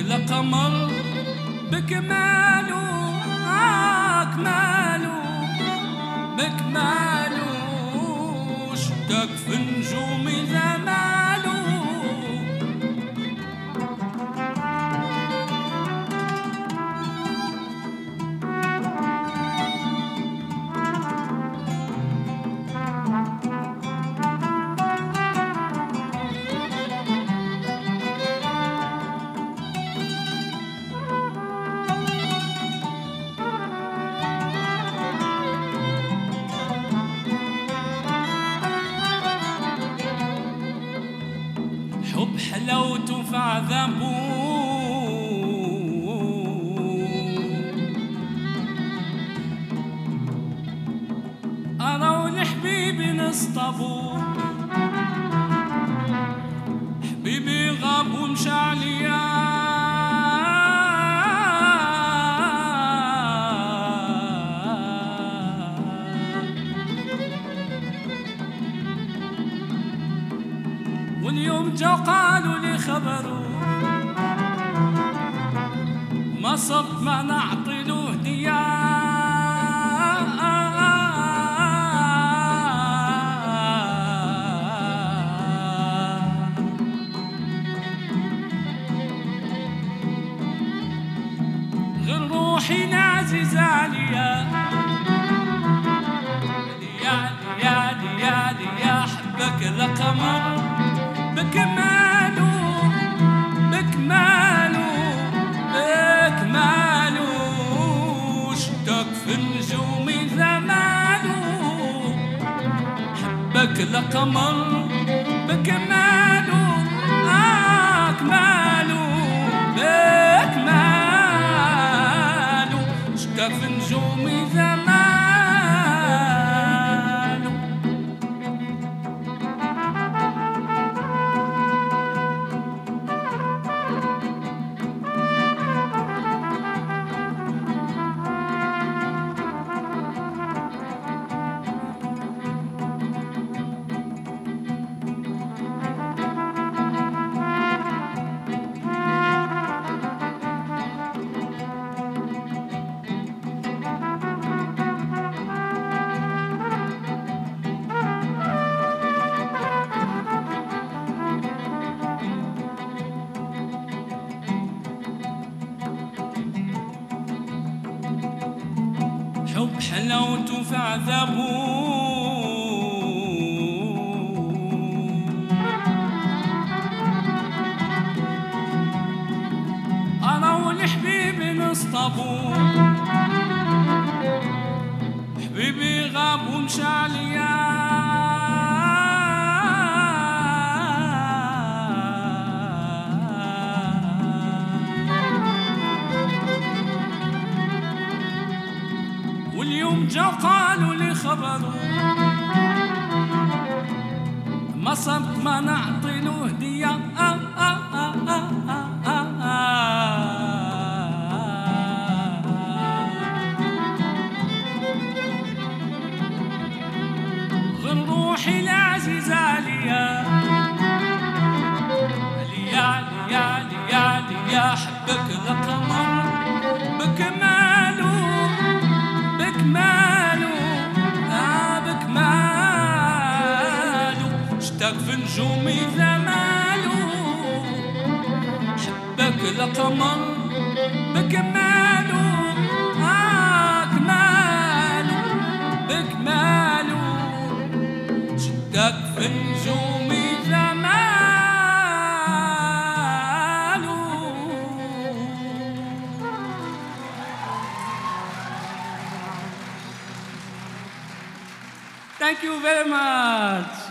حبك القمر بكمالو آه كمالو بكمالو شدك في نجوم زمالو حب حلاوته في عذابه أنا والحبيبي نصطبوا صرت ما نعطي له غير روحي نعزز عليا يا يا يا يا حبك القمر بكماله النجوم زماله حبك القمر بكماله آه كماله بكماله شتك في نجوم زماله في عذابه أنا والحبيبي نصطبوا حبيبي غاب ومشى خبروا ما صرت ما نعطي له هدية. آه روحي العزيزة عليا عليا عليا عليا عليا حبك القمر نجومي زماله حبك القمر بكماله آه كماله بكماله اشتاق في نجومي زماله Thank you very much.